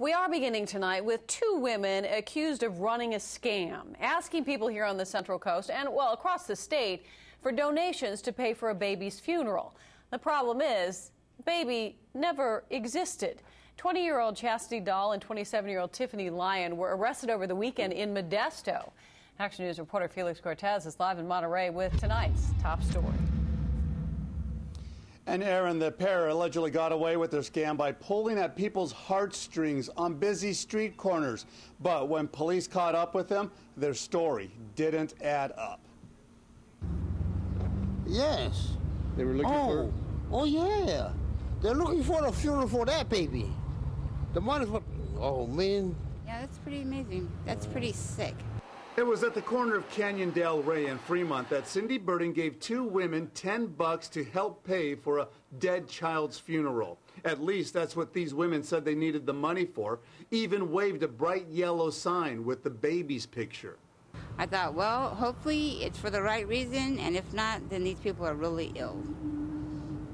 We are beginning tonight with two women accused of running a scam, asking people here on the Central Coast and, well, across the state for donations to pay for a baby's funeral. The problem is, baby never existed. 20 year old Chastity Dahl and 27 year old Tiffany Lyon were arrested over the weekend in Modesto. Action News reporter Felix Cortez is live in Monterey with tonight's top story. And Aaron, the pair allegedly got away with their scam by pulling at people's heartstrings on busy street corners. But when police caught up with them, their story didn't add up. Yes. They were looking oh. for. Oh, yeah. They're looking for a funeral for that baby. The money for. Oh, man. Yeah, that's pretty amazing. That's pretty sick. It was at the corner of Canyon Del Rey and Fremont that Cindy Burden gave two women 10 bucks to help pay for a dead child's funeral. At least that's what these women said they needed the money for, even waved a bright yellow sign with the baby's picture. I thought, well, hopefully it's for the right reason, and if not, then these people are really ill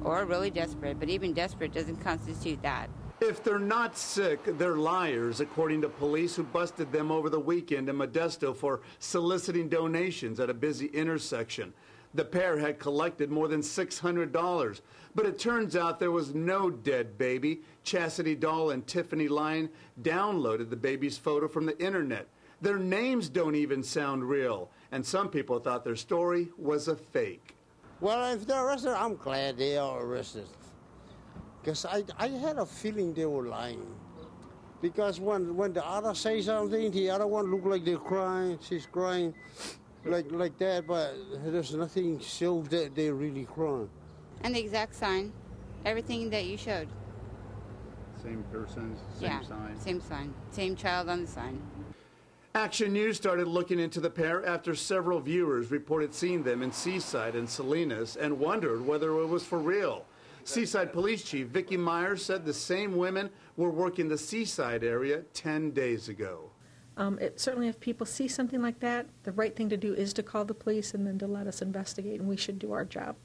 or really desperate. But even desperate doesn't constitute that. If they're not sick, they're liars, according to police who busted them over the weekend in Modesto for soliciting donations at a busy intersection. The pair had collected more than $600, but it turns out there was no dead baby. Chastity Doll and Tiffany Lyon downloaded the baby's photo from the internet. Their names don't even sound real, and some people thought their story was a fake. Well, if they're arrested, I'm glad they are arrested. Because I, I had a feeling they were lying. Because when, when the other say something, the other one look like they're crying, she's crying like like that, but there's nothing shows that they're really crying. And the exact sign, everything that you showed. Same person, same yeah, sign. Same sign. Same child on the sign. Action News started looking into the pair after several viewers reported seeing them in Seaside and Salinas and wondered whether it was for real. Seaside Police Chief Vicki Myers said the same women were working the Seaside area 10 days ago. Um, it, certainly, if people see something like that, the right thing to do is to call the police and then to let us investigate, and we should do our job.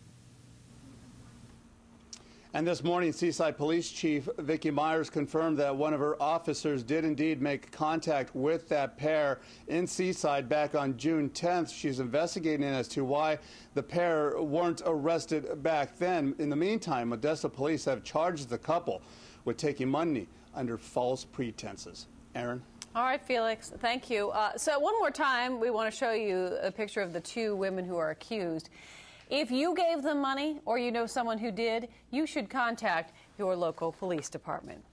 And this morning, Seaside Police Chief Vicki Myers confirmed that one of her officers did indeed make contact with that pair in Seaside back on June 10th. She's investigating as to why the pair weren't arrested back then. In the meantime, Modesto police have charged the couple with taking money under false pretenses. Aaron? All right, Felix, thank you. Uh, so, one more time, we want to show you a picture of the two women who are accused. If you gave them money or you know someone who did, you should contact your local police department.